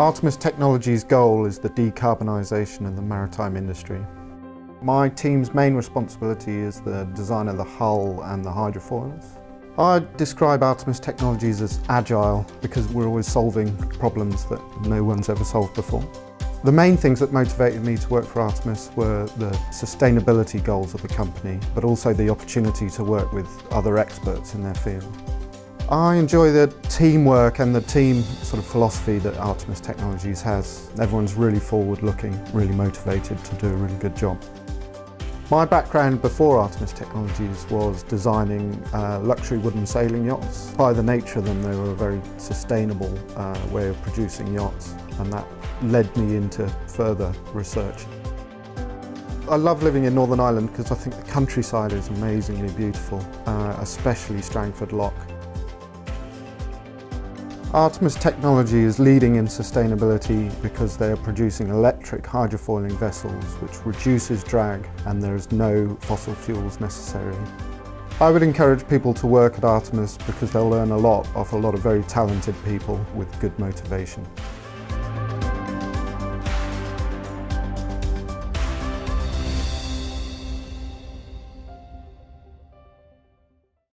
Artemis Technologies' goal is the decarbonisation of the maritime industry. My team's main responsibility is the design of the hull and the hydrofoils. I describe Artemis Technologies as agile because we're always solving problems that no one's ever solved before. The main things that motivated me to work for Artemis were the sustainability goals of the company, but also the opportunity to work with other experts in their field. I enjoy the teamwork and the team sort of philosophy that Artemis Technologies has. Everyone's really forward looking, really motivated to do a really good job. My background before Artemis Technologies was designing uh, luxury wooden sailing yachts. By the nature of them they were a very sustainable uh, way of producing yachts and that led me into further research. I love living in Northern Ireland because I think the countryside is amazingly beautiful, uh, especially Strangford Lough. Artemis Technology is leading in sustainability because they are producing electric hydrofoiling vessels which reduces drag and there is no fossil fuels necessary. I would encourage people to work at Artemis because they'll learn a lot off a lot of very talented people with good motivation.